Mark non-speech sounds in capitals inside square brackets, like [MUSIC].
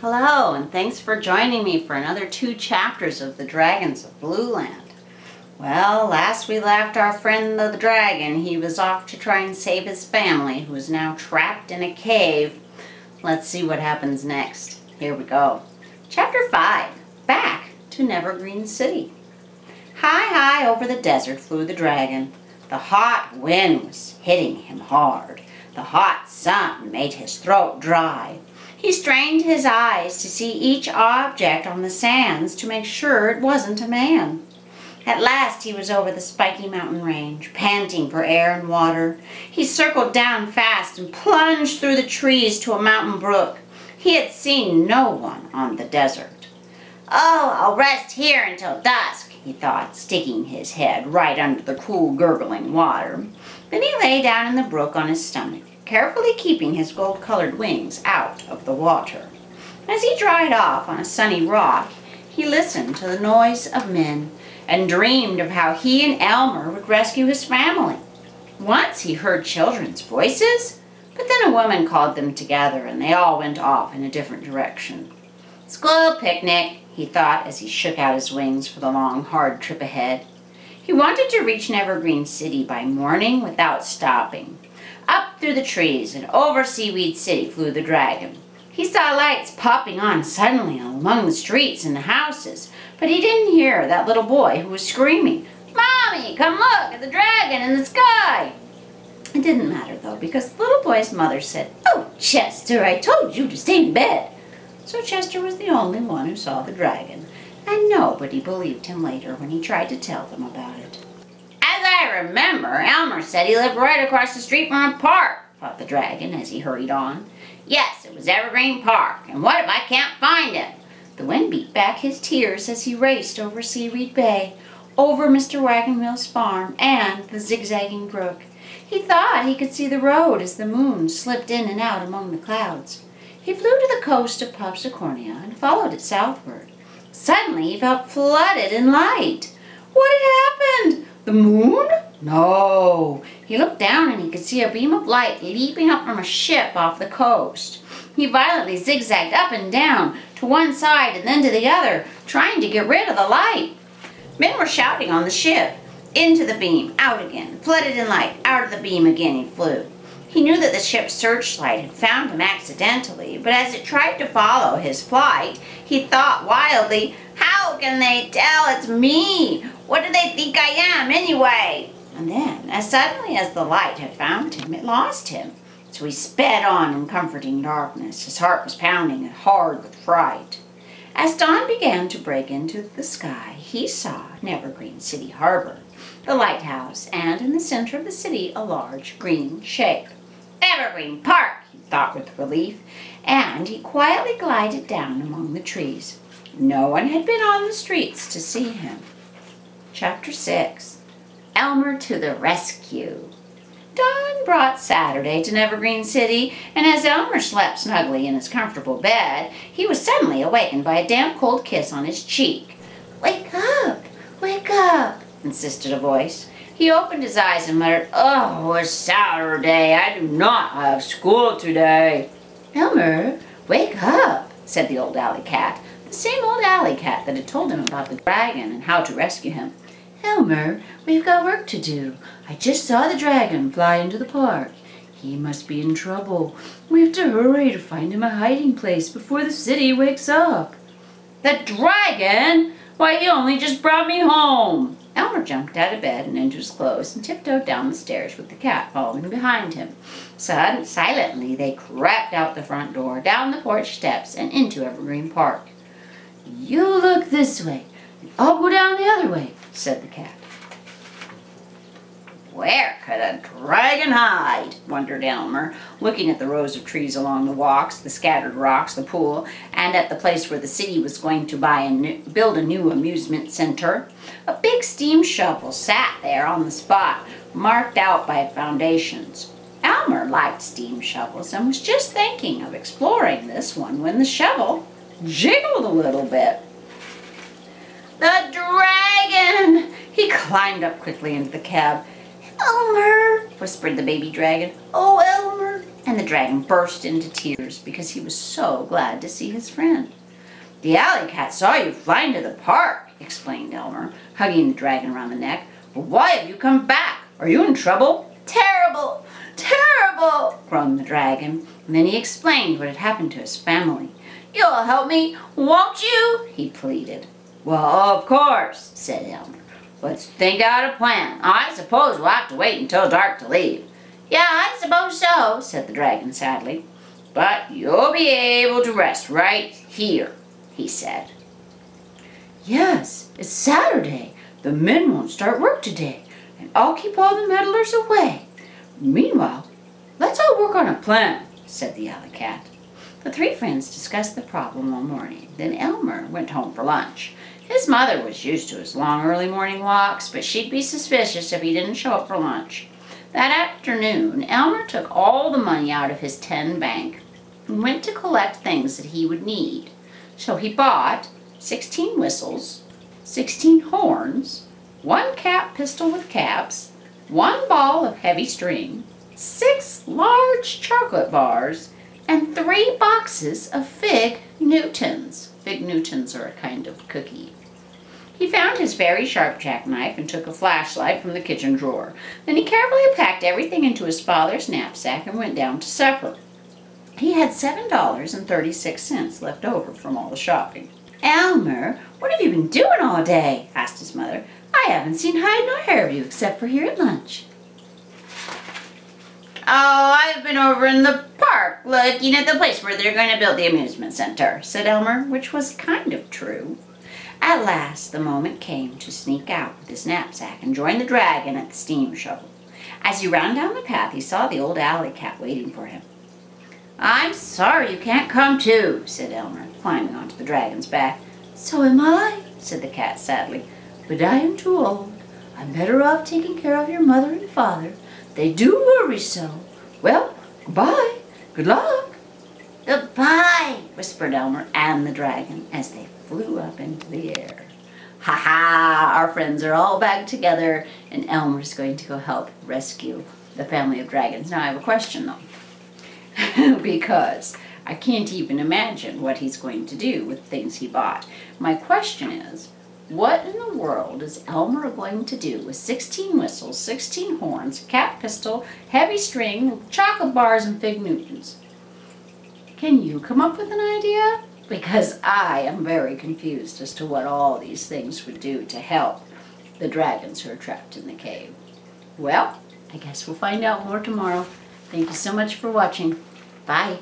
Hello, and thanks for joining me for another two chapters of The Dragons of Blueland. Well, last we left our friend the dragon, he was off to try and save his family, who is now trapped in a cave. Let's see what happens next. Here we go. Chapter 5 Back to Nevergreen City. High, high over the desert flew the dragon. The hot wind was hitting him hard. The hot sun made his throat dry. He strained his eyes to see each object on the sands to make sure it wasn't a man. At last he was over the spiky mountain range, panting for air and water. He circled down fast and plunged through the trees to a mountain brook. He had seen no one on the desert. Oh, I'll rest here until dusk, he thought, sticking his head right under the cool, gurgling water. Then he lay down in the brook on his stomach carefully keeping his gold-colored wings out of the water. As he dried off on a sunny rock, he listened to the noise of men and dreamed of how he and Elmer would rescue his family. Once he heard children's voices, but then a woman called them together and they all went off in a different direction. School picnic, he thought as he shook out his wings for the long, hard trip ahead. He wanted to reach Nevergreen City by morning without stopping. Up through the trees and over Seaweed City flew the dragon. He saw lights popping on suddenly among the streets and the houses, but he didn't hear that little boy who was screaming, Mommy, come look at the dragon in the sky. It didn't matter though, because the little boy's mother said, Oh, Chester, I told you to stay in bed. So Chester was the only one who saw the dragon, and nobody believed him later when he tried to tell them about it. I remember, Elmer said he lived right across the street from a park, thought the dragon as he hurried on. Yes, it was Evergreen Park, and what if I can't find him? The wind beat back his tears as he raced over Seaweed Bay, over Mr. Wagon Wheel's farm, and the zigzagging brook. He thought he could see the road as the moon slipped in and out among the clouds. He flew to the coast of Popsicornia and followed it southward. Suddenly he felt flooded in light. What had happened? The moon? No. He looked down and he could see a beam of light leaping up from a ship off the coast. He violently zigzagged up and down, to one side and then to the other, trying to get rid of the light. Men were shouting on the ship. Into the beam, out again, flooded in light, out of the beam again he flew. He knew that the ship's searchlight had found him accidentally, but as it tried to follow his flight, he thought wildly, how can they tell it's me? What do they think I am anyway? And then, as suddenly as the light had found him, it lost him. So he sped on in comforting darkness. His heart was pounding and hard with fright. As dawn began to break into the sky, he saw Nevergreen City Harbor, the lighthouse, and in the center of the city a large green shape. Evergreen Park, he thought with relief, and he quietly glided down among the trees. No one had been on the streets to see him. Chapter 6 Elmer to the Rescue Dawn brought Saturday to Nevergreen City, and as Elmer slept snugly in his comfortable bed, he was suddenly awakened by a damp cold kiss on his cheek. Wake up! Wake up! insisted a voice. He opened his eyes and muttered, Oh, it's Saturday. I do not have school today. Elmer, wake up, said the old alley cat. The same old alley cat that had told him about the dragon and how to rescue him. Elmer, we've got work to do. I just saw the dragon fly into the park. He must be in trouble. We have to hurry to find him a hiding place before the city wakes up. The dragon? Why, he only just brought me home. Elmer jumped out of bed and into his clothes and tiptoed down the stairs with the cat following behind him. So, silently, they crept out the front door, down the porch steps, and into Evergreen Park. You look this way, I'll go down the other way, said the cat. Where could a dragon hide? wondered Elmer, looking at the rows of trees along the walks, the scattered rocks, the pool, and at the place where the city was going to buy a new, build a new amusement center. A big steam shovel sat there on the spot, marked out by foundations. Elmer liked steam shovels and was just thinking of exploring this one when the shovel jiggled a little bit. The dragon! He climbed up quickly into the cab. Elmer, whispered the baby dragon. Oh, Elmer. And the dragon burst into tears because he was so glad to see his friend. The alley cat saw you flying to the park, explained Elmer, hugging the dragon around the neck. But why have you come back? Are you in trouble? Terrible! Terrible! groaned the dragon. And then he explained what had happened to his family. You'll help me, won't you? he pleaded. Well, of course, said Elmer. Let's think out a plan. I suppose we'll have to wait until dark to leave. Yeah, I suppose so, said the dragon sadly. But you'll be able to rest right here, he said. Yes, it's Saturday. The men won't start work today, and I'll keep all the meddlers away. Meanwhile, let's all work on a plan, said the alley cat. The three friends discussed the problem all morning. Then Elmer went home for lunch. His mother was used to his long early morning walks, but she'd be suspicious if he didn't show up for lunch. That afternoon, Elmer took all the money out of his tin bank and went to collect things that he would need. So he bought 16 whistles, 16 horns, one cap pistol with caps, one ball of heavy string, six large chocolate bars, and three boxes of fig Newtons. Newtons are a kind of cookie. He found his very sharp jackknife and took a flashlight from the kitchen drawer. Then he carefully packed everything into his father's knapsack and went down to supper. He had $7.36 left over from all the shopping. Elmer, what have you been doing all day? asked his mother. I haven't seen hide nor hair of you except for here at lunch. Oh, I've been over in the park looking at the place where they're going to build the amusement center, said Elmer, which was kind of true. At last, the moment came to sneak out with his knapsack and join the dragon at the steam shovel. As he ran down the path, he saw the old alley cat waiting for him. I'm sorry you can't come too, said Elmer, climbing onto the dragon's back. So am I, said the cat sadly. But I am too old. I'm better off taking care of your mother and father. They do worry so. Well, goodbye. Good luck. Goodbye, whispered Elmer and the dragon as they flew up into the air. Ha ha! Our friends are all back together, and Elmer's going to go help rescue the family of dragons. Now, I have a question though. [LAUGHS] because I can't even imagine what he's going to do with things he bought. My question is, what in the world is Elmer going to do with 16 whistles, 16 horns, a cat pistol, heavy string, chocolate bars, and fig Newtons? Can you come up with an idea? Because I am very confused as to what all these things would do to help the dragons who are trapped in the cave. Well, I guess we'll find out more tomorrow. Thank you so much for watching. Bye.